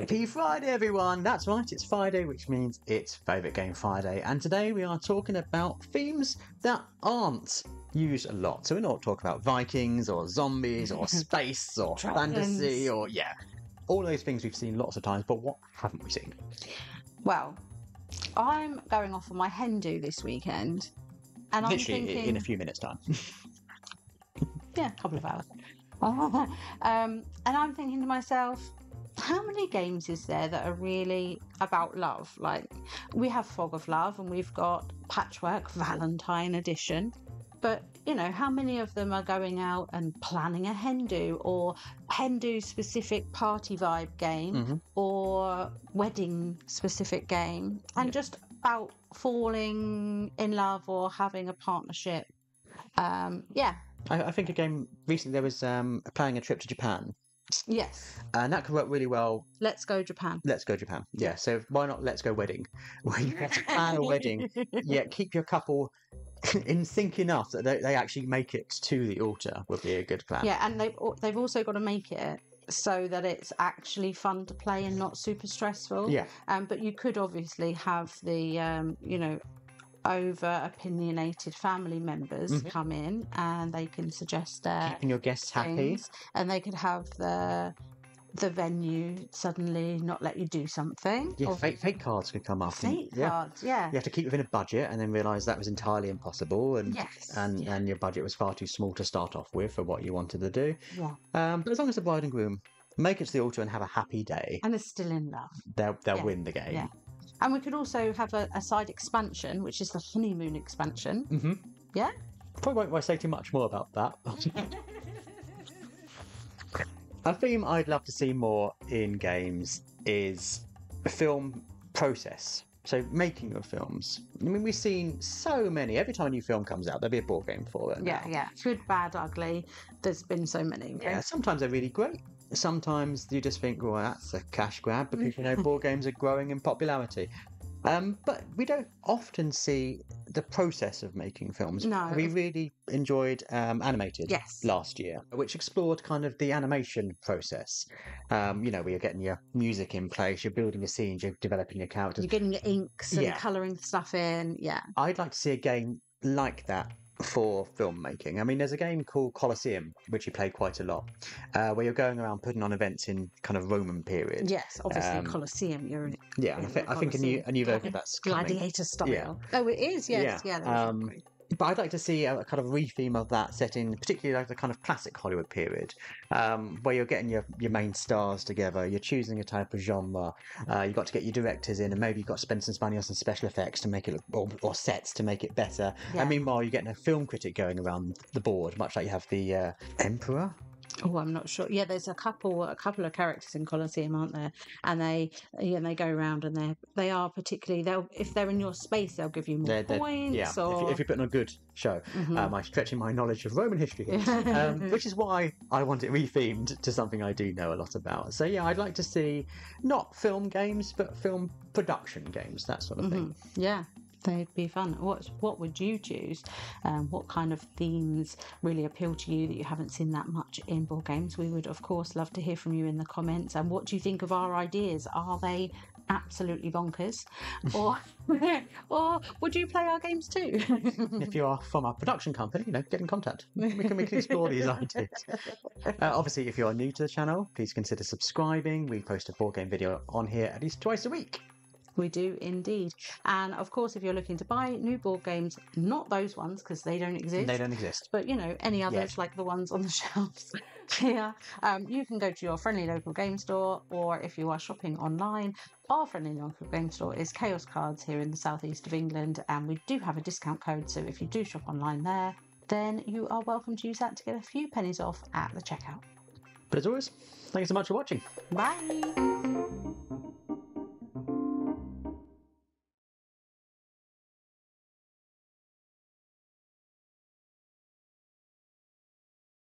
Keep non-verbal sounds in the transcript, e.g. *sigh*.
Happy *laughs* Friday, everyone! That's right, it's Friday, which means it's Favourite Game Friday. And today we are talking about themes that aren't used a lot. So we're not talking about Vikings or zombies or *laughs* space or fantasy or, yeah, all those things we've seen lots of times, but what haven't we seen? Well, I'm going off on my hen do this weekend, and I'm thinking, in a few minutes' time. *laughs* yeah, a couple of hours. um, and I'm thinking to myself, how many games is there that are really about love? Like, we have Fog of Love and we've got Patchwork Valentine Edition. But, you know, how many of them are going out and planning a hen do or hen do specific party vibe game Mhm. or wedding specific game and just about falling in love or having a partnership? Um, yeah, I, I think a game recently there was um, planning a trip to Japan, yes. and that could work really well Let's go Japan. Let's go Japan. Yeah. So why not Let's Go Wedding? *laughs* Where you have to plan a wedding. Yeah. *laughs* Keep your couple *laughs* in sync enough that they, they actually make it to the altar would be a good plan. Yeah, and they've al- they've also got to make it so that it's actually fun to play and not super stressful. Yeah. Um, but you could obviously have the um, you know over opinionated family members Mhm. come in and they can suggest their Keeping your guests happy. and they could have the the venue suddenly not let you do something. Yeah. or Fake fake cards could come up. and- fate yeah. cards, yeah. You have to keep within a budget and then realise that was entirely impossible and Yes. and, yeah. and your budget was far too small to start off with for what you wanted to do. yeah. Um, but as long as the bride and groom make it to the altar and have a happy day, And they're still in love. they'll they'll Yeah, win the game. yeah. And we could also have a, a side expansion, which is the honeymoon expansion. Mm-hmm. Yeah? Probably won't, won't say too much more about that. *laughs* A theme I'd love to see more in games is the film process. So making of films. I mean, we've seen so many. Every time a new film comes out, there'll be a board game for it. Yeah, now. yeah. Good, bad, ugly. There's been so many. Yeah, sometimes they're really great. Sometimes you just think, well, that's a cash grab because you know board games are growing in popularity. Um, but we don't often see the process of making films. No. We really enjoyed um, Animated Yes. last year, which explored kind of the animation process. Um, you know, where you're getting your music in place, you're building your scenes, you're developing your characters. You're getting your inks and Yeah. colouring stuff in. Yeah. I'd like to see a game like that for filmmaking. I mean, there's a game called Colosseum, which you play quite a lot, uh, where you're going around putting on events in kind of Roman period. Yes, obviously Um, Colosseum. You're in Yeah, and I, thi- I think a new a new version of that's coming. gladiator style. Yeah. Oh, it is. Yes. Yeah, Yeah. um, great. But I'd like to see a, kind of re-theme of that set in particularly like the kind of classic Hollywood period, um, where you're getting your, your main stars together, you're choosing a type of genre, uh, you've got to get your directors in, and maybe you've got to spend some money on some special effects to make it, look- or, or sets to make it better. Yeah. And meanwhile, you're getting a film critic going around the board, much like you have the uh, Emperor. Oh, I'm not sure. Yeah, there's a couple, a couple of characters in Colosseum, aren't there? And they, yeah, they go around and they, they are particularly. They'll, if they're in your space, they'll give you more They're- they're- points. yeah, if, or you- if you're putting on a good show. Mhm. Um, I'm stretching my knowledge of Roman history here, um, *laughs* which is why I want it rethemed to something I do know a lot about. So yeah, I'd like to see not film games, but film production games, that sort of thing. Mhm. Yeah, they'd be fun. What What would you choose? Um, what kind of themes really appeal to you that you haven't seen that much in board games? We would, of course, love to hear from you in the comments. And what do you think of our ideas? Are they absolutely bonkers, *laughs* or *laughs* or would you play our games too? If you are from our production company, you know, get in contact. We can, we can explore these ideas. *laughs* Uh, obviously, if you are new to the channel, please consider subscribing. We post a board game video on here at least twice a week. We do indeed. And of course, if you're looking to buy new board games, not those ones because they don't exist. They don't exist. but you know any others like the ones on the *laughs* shelves here um, you can go to your friendly local game store or if you are shopping online our friendly local game store is chaos cards here in the southeast of england and we do have a discount code so if you do shop online there then you are welcome to use that to get a few pennies off at the checkout But as always, thank you so much for watching. bye